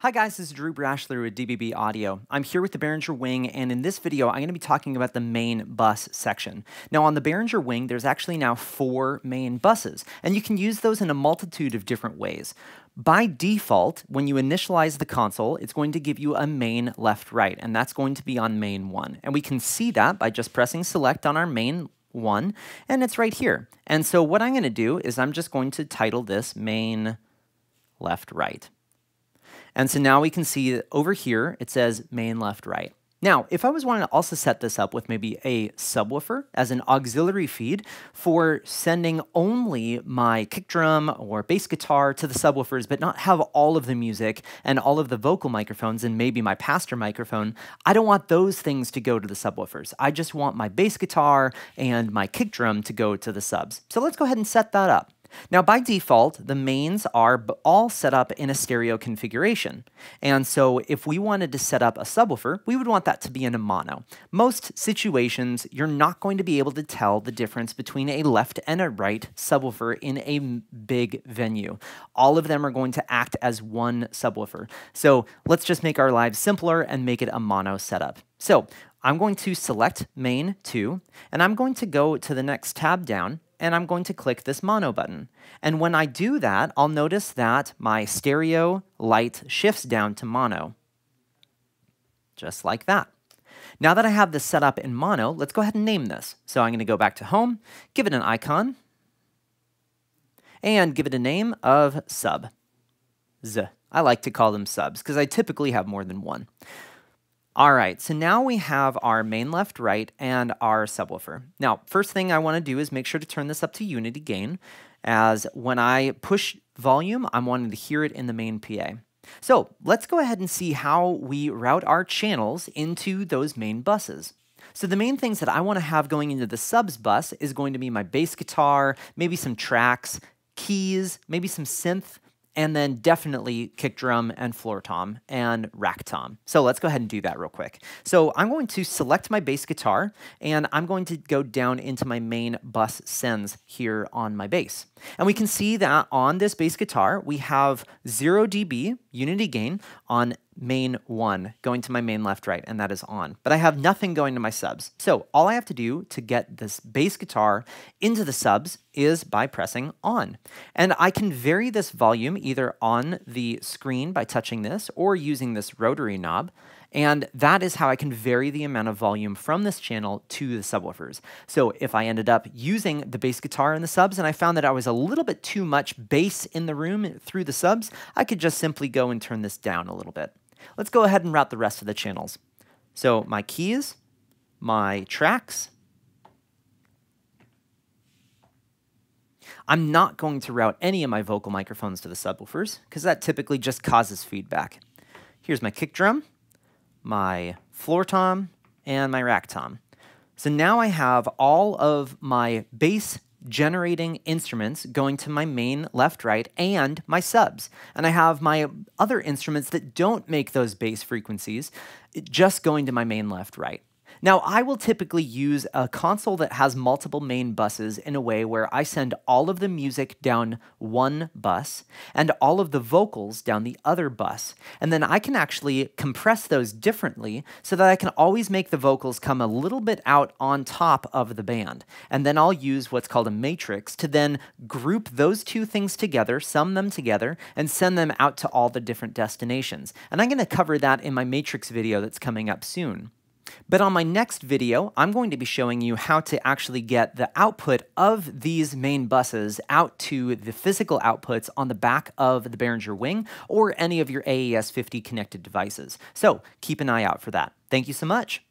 Hi guys, this is Drew Brashler with DBB Audio. I'm here with the Behringer Wing, and in this video, I'm going to be talking about the main bus section. Now on the Behringer Wing, there's actually now four main buses, and you can use those in a multitude of different ways. By default, when you initialize the console, it's going to give you a main left-right, and that's going to be on main 1. And we can see that by just pressing select on our main 1, and it's right here. And so what I'm going to do is I'm just going to title this main left-right. And so now we can see that over here, it says main left right. Now, if I was wanting to also set this up with maybe a subwoofer as an auxiliary feed for sending only my kick drum or bass guitar to the subwoofers, but not have all of the music and all of the vocal microphones and maybe my pastor microphone, I don't want those things to go to the subwoofers. I just want my bass guitar and my kick drum to go to the subs. So let's go ahead and set that up. Now, by default, the mains are all set up in a stereo configuration. And so if we wanted to set up a subwoofer, we would want that to be in a mono. Most situations, you're not going to be able to tell the difference between a left and a right subwoofer in a big venue. All of them are going to act as one subwoofer. So let's just make our lives simpler and make it a mono setup. So I'm going to select main 2, and I'm going to go to the next tab down, and I'm going to click this mono button. And when I do that, I'll notice that my stereo light shifts down to mono. Just like that. Now that I have this set up in mono, let's go ahead and name this. So I'm going to go back to home, give it an icon, and give it a name of sub. Z. I like to call them subs because I typically have more than one. All right, so now we have our main left right and our subwoofer. Now, first thing I want to do is make sure to turn this up to unity gain as when I push volume, I'm wanting to hear it in the main PA. So let's go ahead and see how we route our channels into those main buses. So the main things that I want to have going into the subs bus is going to be my bass guitar, maybe some tracks, keys, maybe some synth, and then definitely kick drum and floor tom and rack tom. So let's go ahead and do that real quick. So I'm going to select my bass guitar and I'm going to go down into my main bus sends here on my bass. And we can see that on this bass guitar, we have 0 dB unity gain on main 1 going to my main left right, and that is on. But I have nothing going to my subs. So all I have to do to get this bass guitar into the subs is by pressing on. And I can vary this volume either on the screen by touching this or using this rotary knob. And that is how I can vary the amount of volume from this channel to the subwoofers. So if I ended up using the bass guitar in the subs and I found that I was a little bit too much bass in the room through the subs, I could just simply go and turn this down a little bit. Let's go ahead and route the rest of the channels. So my keys, my tracks, I'm not going to route any of my vocal microphones to the subwoofers because that typically just causes feedback. Here's my kick drum my floor tom, and my rack tom. So now I have all of my bass generating instruments going to my main left, right, and my subs. And I have my other instruments that don't make those bass frequencies just going to my main left, right. Now, I will typically use a console that has multiple main buses in a way where I send all of the music down one bus and all of the vocals down the other bus. And then I can actually compress those differently so that I can always make the vocals come a little bit out on top of the band. And then I'll use what's called a matrix to then group those two things together, sum them together, and send them out to all the different destinations. And I'm going to cover that in my matrix video that's coming up soon. But on my next video, I'm going to be showing you how to actually get the output of these main buses out to the physical outputs on the back of the Behringer Wing or any of your AES-50 connected devices. So keep an eye out for that. Thank you so much.